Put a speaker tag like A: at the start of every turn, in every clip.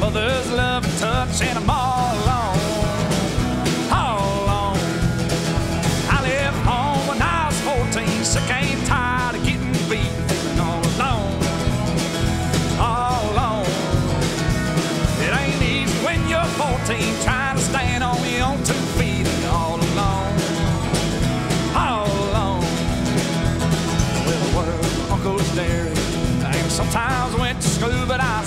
A: mother's love and touch, and I'm all alone. All alone. I left home when I was 14, sick and tired of getting beat, all alone. All alone. It ain't easy when you're 14, trying to stand on your own two feet, and all alone. All alone. Well, the world, Uncle's dairy. Sometimes went to school, but I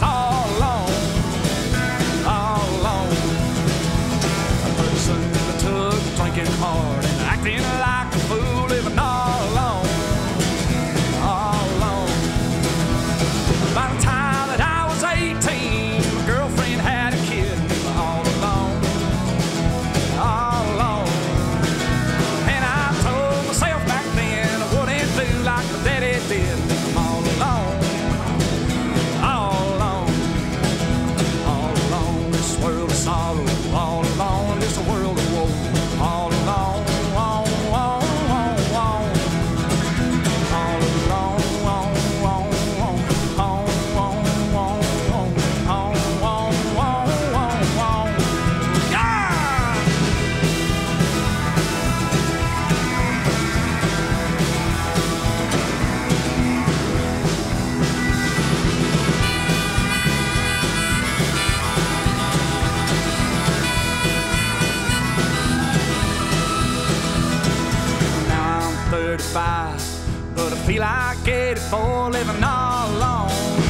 A: 35, but I feel like 84, living all alone.